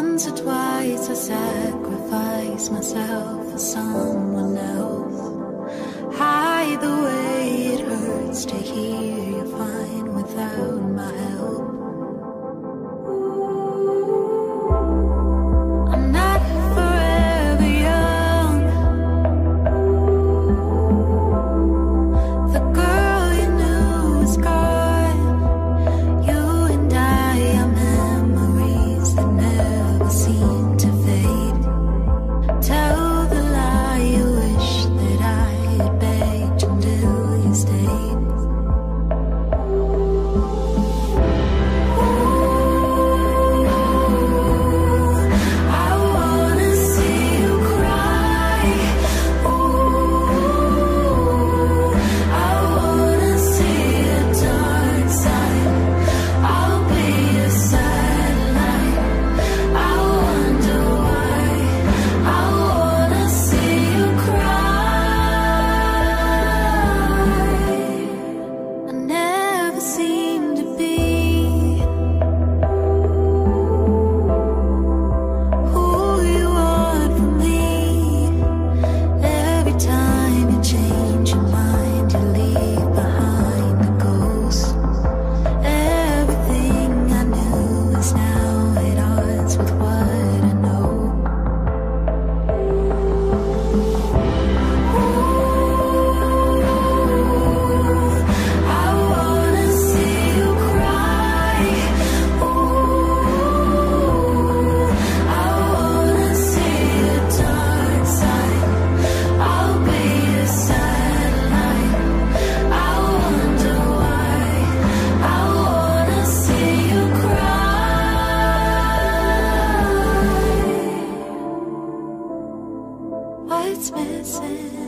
Once or twice I sacrifice myself for someone else. Hide the way it hurts to hear. Christmases.